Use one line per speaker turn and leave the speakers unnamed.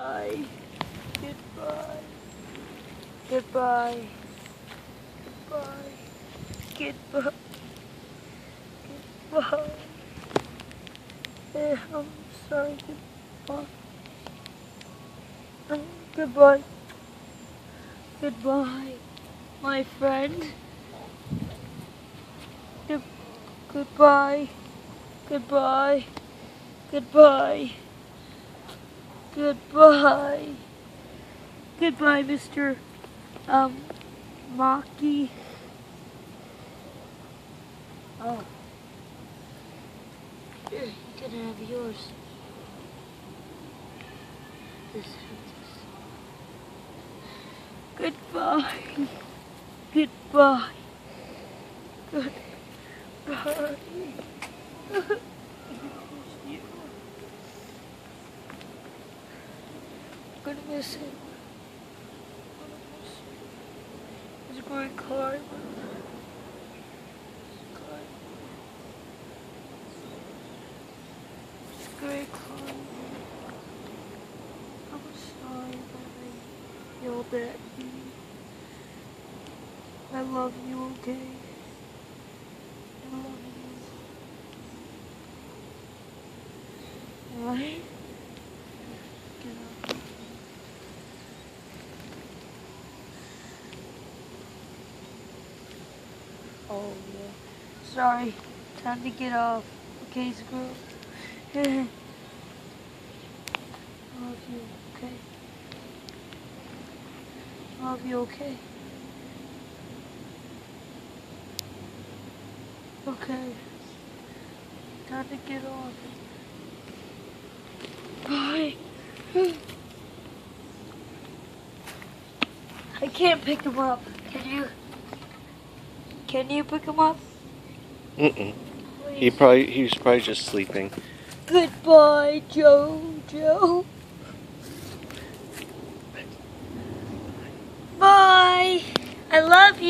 Goodbye. Goodbye. Goodbye. Goodbye. Goodbye. Goodbye. I'm sorry. Goodbye. Um, Goodbye. Goodbye, my friend. Good- Goodbye. Goodbye. Goodbye. Goodbye. Goodbye, Mr. Um, Maki. Oh. Here, you can have yours. This Goodbye. Goodbye. Goodbye. Gonna miss him. He's a great climber. He's a great climber. I'm sorry that I yelled at you. I love you, okay? I love you. Right? Get up. Oh, yeah. Sorry. Time to get off. Okay, screw. I love you, okay? Love you, okay? Okay. Time to get off. Bye. I can't pick him up. Can you? Can you pick him up?
Mm-mm. He probably he's probably just sleeping.
Goodbye, Jojo. Bye. I love you.